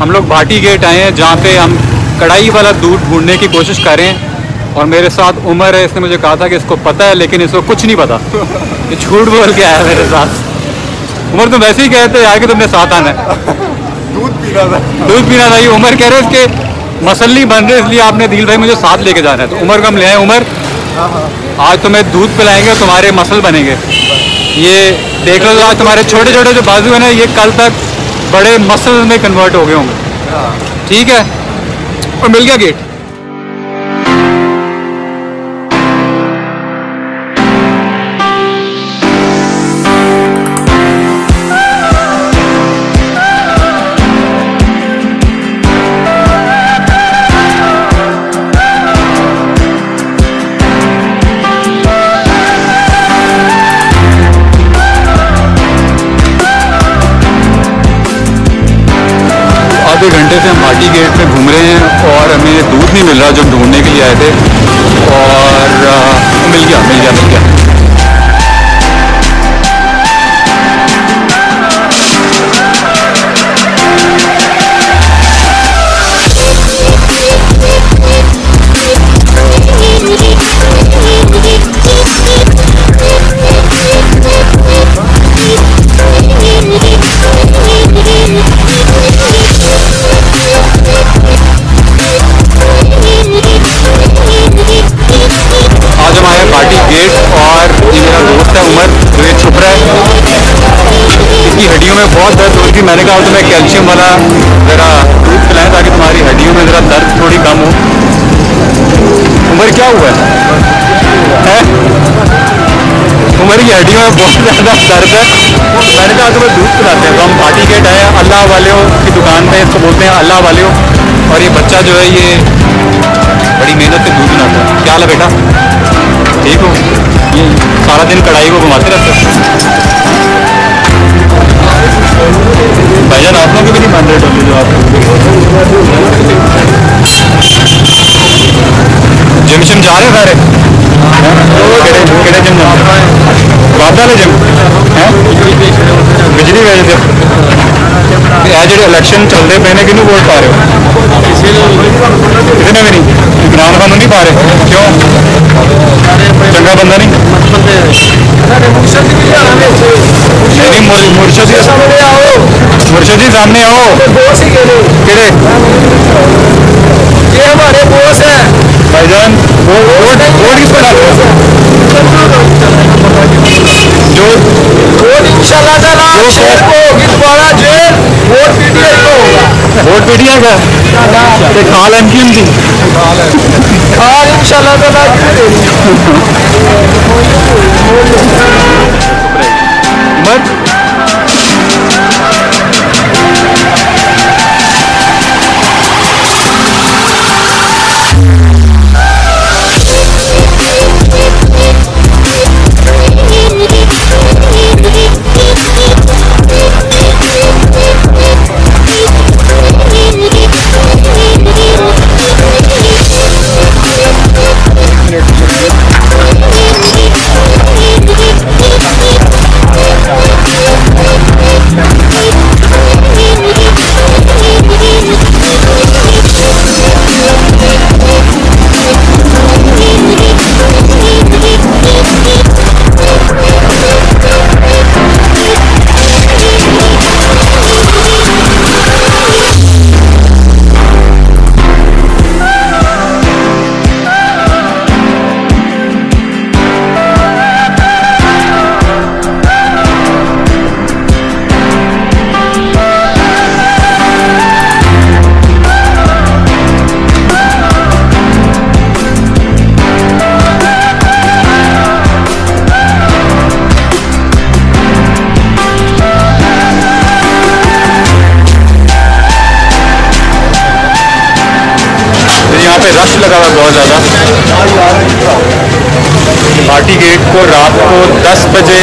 हम लोग भाटी गेट आए हैं जहाँ पे हम कढ़ाई वाला दूध ढूँढने की कोशिश कर रहे हैं। और मेरे साथ उमर है इसने मुझे कहा था कि इसको पता है लेकिन इसको कुछ नहीं पता। ये झूठ बोल के आया मेरे साथ। उमर तुम वैसे ही कहते यार कि तुमने साथ आना है। दूध पीना था। दूध पीना था ये उमर कह रहे हैं इसके मसल बन रहे इसलिए आपने दिल भाई मुझे साथ लेके जाना है। तो उमर को हम ले आए उमर। आज तुम्हें दूध पिलाएँगे और तुम्हारे मसल बनेंगे। ये देख लो आज तुम्हारे छोटे छोटे जो बाजू है ना ये कल तक बड़े मसल में कन्वर्ट हो गए होंगे। ठीक है? और मिल गया गेट नहीं मिल रहा जो ढूँढने के लिए आए थे। और आ, मिल गया मिल गया मिल गया। थी मैंने कहा तुम्हें कैल्शियम वाला ज़रा दूध पिलाएँ ताकि तुम्हारी हड्डियों में ज़रा दर्द थोड़ी कम हो। उम्र क्या हुआ है? उमर की हड्डियों में बहुत ज़्यादा दर्द है। मैंने कहा तुम्हें दूध पिलाते हैं। तो हम पार्टी गेट आए अल्लाह वाले की दुकान पे इसको बोलते हैं अल्लाह वाले और ये बच्चा जो है, ये बड़ी मेहनत से दूध बनाता है। क्या हाल बेटा? ठीक हो? ये सारा दिन कढ़ाई को घुमाते रहते भाईजान आप लोग भी नहीं मान रहे टोली जो आप जिम शिम जा रहे हो सारे ਕਿਹੜੇ ਕਿਹੜੇ ਜਿਮ ਜਾਂਦੇ ਬਾਬਾ ਵਾਲੇ ਜਿਮ ਹੈ ਬਿਜਲੀ ਵੇਚ ਦੇ ਤੇ ਇਹ ਜਿਹੜੇ ਇਲੈਕਸ਼ਨ ਚੱਲਦੇ ਪਏ ਨੇ ਕਿਹਨੂੰ ਵੋਟ ਪਾ ਰਹੇ ਹੋ ਕਿਸੇ ਨੇ ਵੀ ਨਹੀਂ ਇਮਰਾਨ ਖਾਨ ਨੂੰ ਨਹੀਂ ਪਾ ਰਹੇ ਕਿਉਂ ਚੰਗਾ ਬੰਦਾ ਨਹੀਂ नहीं मुर- मुर्शद जी सामने आओ मुर्शद जी सामने आओ। बॉस ही रहे केड़े ये हमारे बॉस है। भाईजान वो वोट वोट किसको डालते हो जो वोट इंशाल्लाह ताला शेर को होगी दोबारा जेल वोट पीटीआई को होगा। वोट पीटिया का? ते खाल एमक्यूएम थी और इंशाल्लाह ताला पे रश लगा हुआ बहुत ज़्यादा। पार्टी गेट को रात को 10 बजे,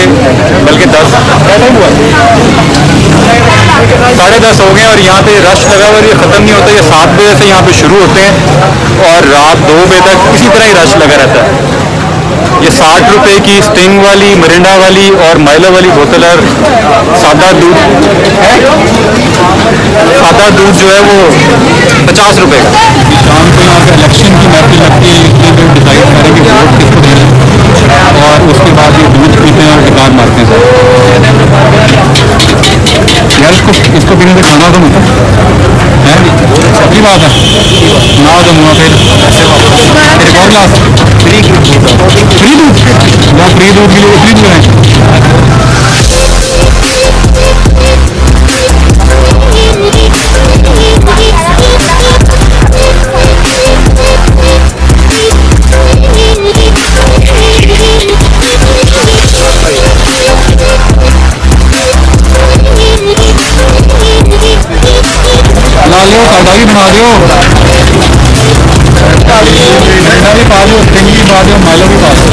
बल्कि 10 क्या टाइम हुआ साढ़े दस हो गए और यहाँ पे रश लगा हुआ ये ख़त्म नहीं होता, ये सात बजे से यहाँ पे शुरू होते हैं और रात दो बजे तक इसी तरह ही रश लगा रहता है। ये साठ रुपए की स्टिंग वाली, मरिंडा वाली और माइलो वाली बोतल और सादा दूध। है सादा दूध जो है वो पचास रुपए का। शाम को यहाँ पे इलेक्शन की महफिल लगती है इसलिए लोग डिसाइड करें कि वोट किसको देना और उसके बाद ये दूध पीते हैं और टिकार मारते हैं यार इसको इसको पीने से खाना तो है? सच्ची बात है। ना तो मुँह फिर। फिर और ग्लास फ्री दूध। फ्री दूध? या फ्री दूध के लिए फ्री दूध है? ला लियो सादा भी बना दियो ठंडा भी पा लियो स्टिंग भी पा दियो माइलो भी पा जो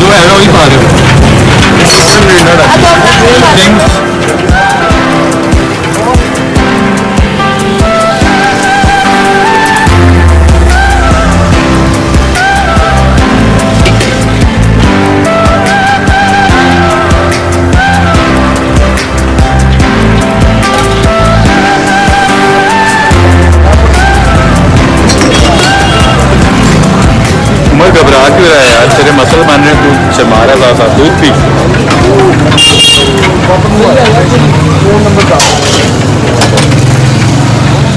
जो है वो भी पा दियो रहे हैं तू शर्मा रहा है साथ दूध पी।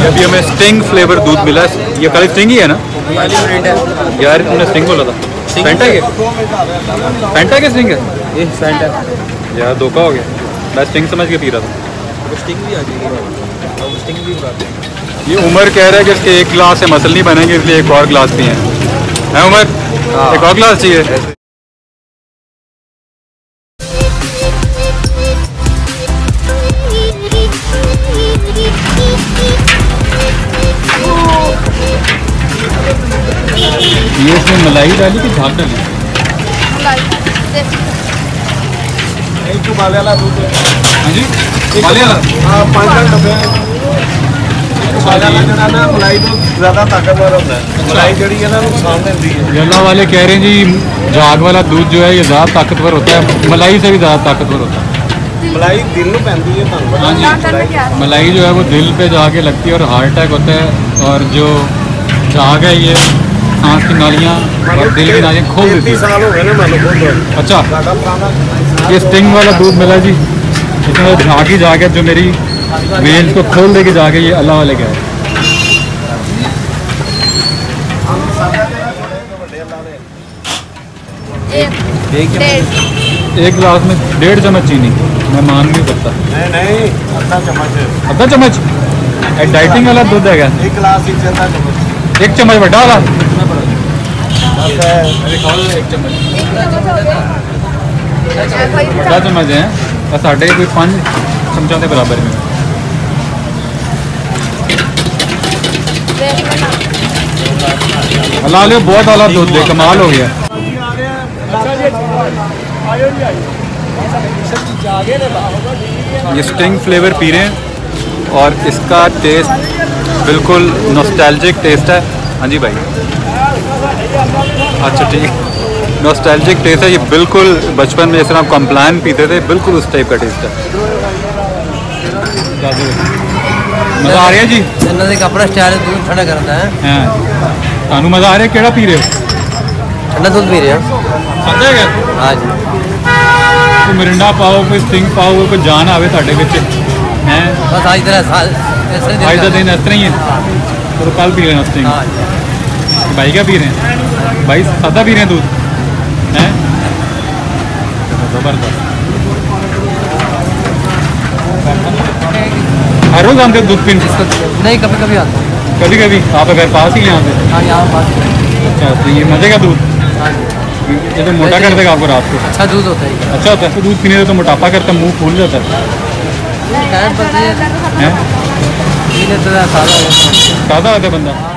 अभी हमें स्टिंग फ्लेवर दूध मिला है। ये खाली स्टिंग ही है ना? यार तुमने स्टिंग बोला था। फैंटा के फैंटा के स्टिंग है? ये फैंटा यार धोखा हो गया। मैं स्टिंग समझ के पी रहा था। स्टिंग भी आ जाएगी स्टिंग भी ये उमर कह रहा है कि इसके एक गिलास से मसल नहीं बनेंगे इसलिए एक और गिलास पिए। है उमर? एक और गिलास चाहिए? डाली कि झाग डाली एक उबाले वाला दूध हाँ जी वाले वाला हाँ पाँच हज़ार डब्बे उबाले वाला ਜਿਹੜਾ ਨਾ ਮਲਾਈ ਤੋਂ ਜ਼ਿਆਦਾ ਤਾਕਤਵਰ ਹੁੰਦਾ ਹੈ ਮਲਾਈ ਜਿਹੜੀ ਹੈ ਨਾ ਨੁਕਸਾਨ ਦਿੰਦੀ ਹੈ यल्ला वाले कह रहे हैं जी झाग वाला दूध जो है ये ज़्यादा ताकतवर होता है मलाई से भी ज़्यादा ताकतवर होता है ਮਲਾਈ ਦਿਲ ਨੂੰ ਪੈਂਦੀ ਹੈ ਤੁਹਾਨੂੰ ਪਤਾ हाँ जी मलाई जो है वो दिल पे जाके लगती है और हार्ट अटैक होता है और जो झाग है ये सांस की नालियाँ और दिल की नालियाँ खोल देती है अच्छा ये स्टिंग वाला दूध मिला जी इसमें झाँकी जाके जो मेरी वेल को खोल दे के जाके ये अल्लाह वाले का है एक गिलास में डेढ़ चम्मच चीनी मैं मान नहीं सकता नहीं नहीं आधा चम्मच आधा चम्मच डाइटिंग वाला दूध है क्या एक गिलास एक चम्मच एक चम्मच में, डाला बड़ा चम्मच है। साढ़े कोई के बराबर में अल्लाह लो बहुत आला दूध तो दे, कमाल हो गया। ये स्टिंग फ्लेवर पी रहे हैं, और इसका टेस्ट बिल्कुल नॉस्टैल्जिक टेस्ट है हाँ जी भाई अच्छा ठीक नॉस्टैल्जिक टेस्ट है ये बिल्कुल बचपन में जैसे हम कॉम्प्लान पीते थे बिल्कुल उस टाइप का टेस्ट है मज़ा आ रहा है जी ਇਹਨਾਂ ਦੇ ਕੱਪੜਾ ਸਟਾਈਲ ਦੁੱਧ ਠੰਡਾ ਕਰਦਾ ਹੈ हाँ ਤੁਹਾਨੂੰ ਮਜ਼ਾ ਆ ਰਿਹਾ ਕਿਹੜਾ ਪੀ ਰਹੇ ਹੋ ਠੰਡਾ ਦੁੱਧ ਪੀ ਰਹੇ ਹਾਂ ਸਮਝਿਆ ਗਿਆ ਹਾਂਜੀ ਕੋਈ ਮਿਰਿੰਡਾ ਪਾਓ ਕੋਈ ਸਟਿੰਗ ਪਾਓ ਕੋਈ ਜਾਨ ਆਵੇ ਤੁਹਾਡੇ ਵਿੱਚ ਹੈ ਬਸ ਅੱਜ ਤਰ੍ਹਾਂ ਸਾਲ ਇਸ ਤਰ੍ਹਾਂ आज का दिन इस तरह ही। है तो कल पी लेना स्टिंग ਹਾਂ भाई क्या पी रहे हैं? भाई सादा पी रहे हैं दूध। हैं? ज़बरदस्त। हर रोज आते हो दूध पीने। नहीं कभी कभी आता हूँ। कभी कभी आप घर पास ही यहाँ हाँ यहाँ पास अच्छा तो ये मज़े का दूध। हाँ ये तो मोटा कर देगा आपको रात को। अच्छा दूध होता है अच्छा होता है। तो दूध पीने से तो मोटापा करता है मुँह फूल जाता है? टाइम पर हैं पीने तो सारा ताज़ा होता है बंदा